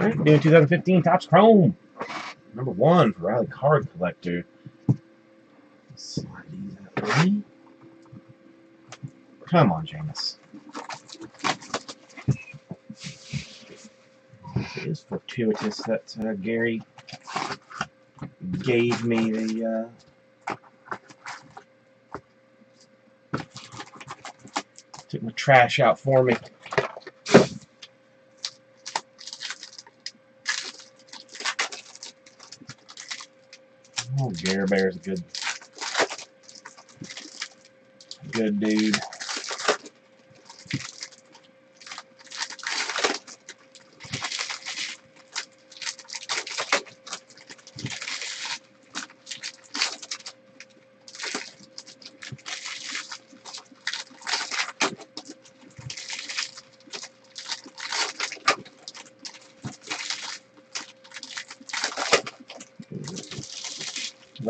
Alright, doing 2015 Topps Chrome. Number one for Riley Card Collector. Slide out way. Come on, Jameis. It is fortuitous that uh, Gary gave me the uh, took my trash out for me. Oh, Gary Bear's a good, good dude.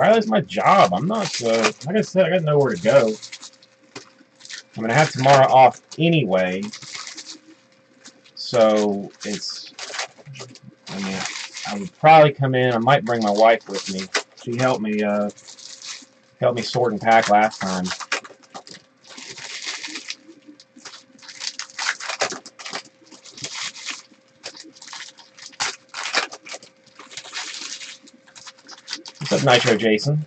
Riley's my job. I'm not, uh, like I said, I got nowhere to go. I'm going to have tomorrow off anyway. So, it's, I mean, I would probably come in. I might bring my wife with me. She helped me, uh, helped me sort and pack last time. What's Nitro Jason?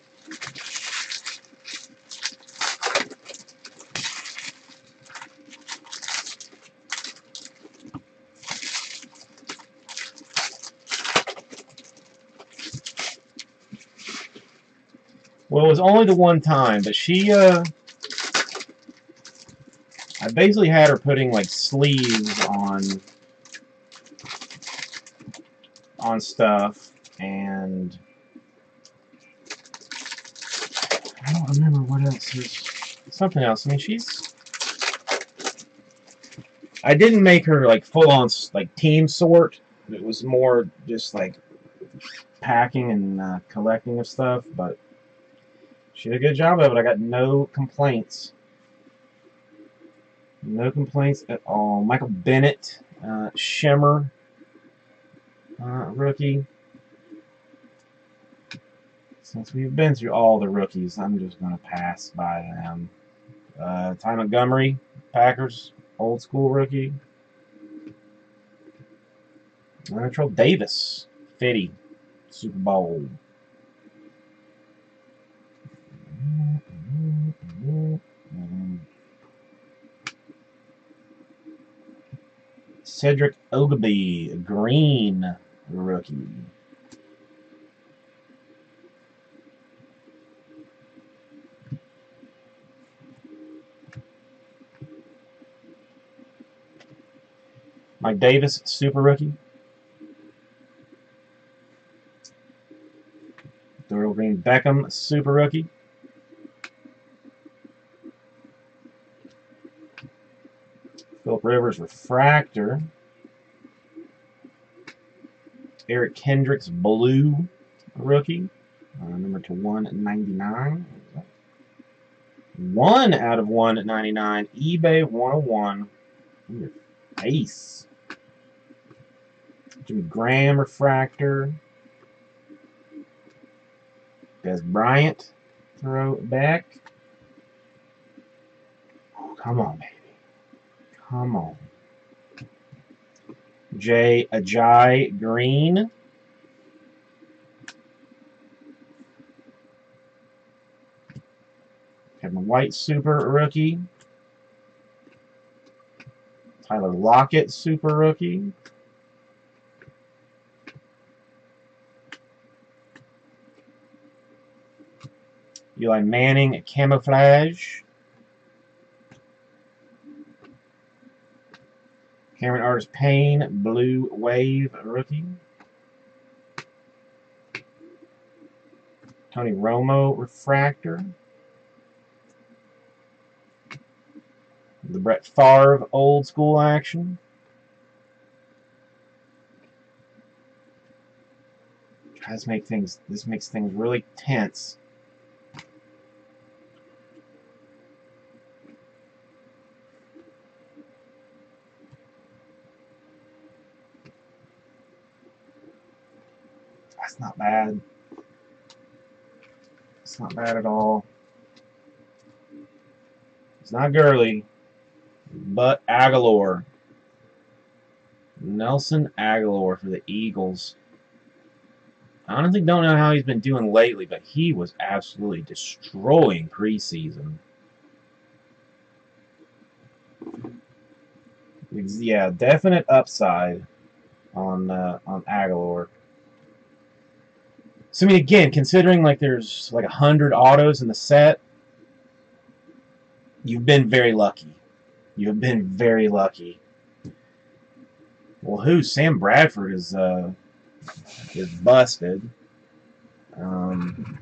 Well, it was only the one time, but she, uh, I basically had her putting, like, sleeves on, on stuff, and I don't remember what else is, something else. I mean, she's, I didn't make her, like, full-on, like, team sort. It was more just, like, packing and uh, collecting of stuff, but she did a good job of it. I got no complaints. No complaints at all. Michael Bennett, uh, Shimmer, uh, rookie. Since we've been through all the rookies, I'm just going to pass by them. Uh, Ty Montgomery, Packers, old school rookie. Latrell Davis, Fitty, Super Bowl. Cedric Ogbuehi, green rookie. Mike Davis, super rookie. Dorial Green Beckham, super rookie. Philip Rivers Refractor. Eric Kendricks Blue rookie. Uh, number to 199. One out of 199. eBay 101. In your Jimmy Graham Refractor. Dez Bryant. Throw it back. Oh, come on, baby. Come on. Jay Ajay Green. Kevin White Super Rookie. Tyler Lockett Super Rookie. Eli Manning Camouflage. Cameron Artis Payne, Blue Wave rookie. Tony Romo refractor. The Brett Favre old school action. Tries to make things this makes things really tense. That's not bad. It's not bad at all. It's not Gurley, but Agholor. Nelson Agholor for the Eagles. I honestly don't know how he's been doing lately, but he was absolutely destroying preseason. Yeah, definite upside on uh, on Agholor. So I mean, again, considering like there's like a hundred autos in the set, you've been very lucky. You've been very lucky. Well, who? Sam Bradford is uh, is busted. Um,